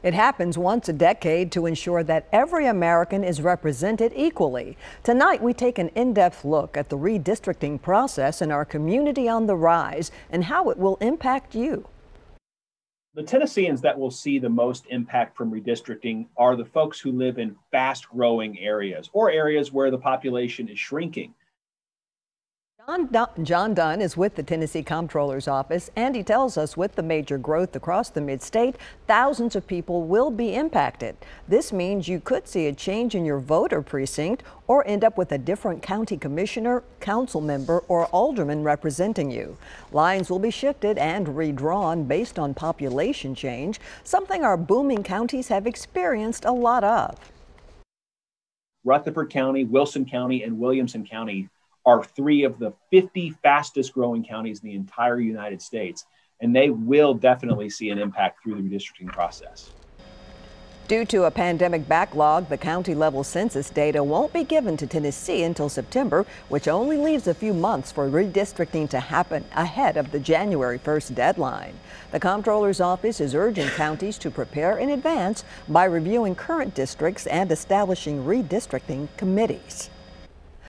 It happens once a decade to ensure that every American is represented equally. Tonight, we take an in depth look at the redistricting process in our community on the rise and how it will impact you. The Tennesseans that will see the most impact from redistricting are the folks who live in fast growing areas or areas where the population is shrinking. John Dunn is with the Tennessee Comptroller's Office, and he tells us with the major growth across the mid-state, thousands of people will be impacted. This means you could see a change in your voter precinct or end up with a different county commissioner, council member, or alderman representing you. Lines will be shifted and redrawn based on population change, something our booming counties have experienced a lot of. Rutherford County, Wilson County, and Williamson County are three of the 50 fastest growing counties in the entire United States, and they will definitely see an impact through the redistricting process. Due to a pandemic backlog, the county level census data won't be given to Tennessee until September, which only leaves a few months for redistricting to happen ahead of the January 1st deadline. The comptroller's office is urging counties to prepare in advance by reviewing current districts and establishing redistricting committees.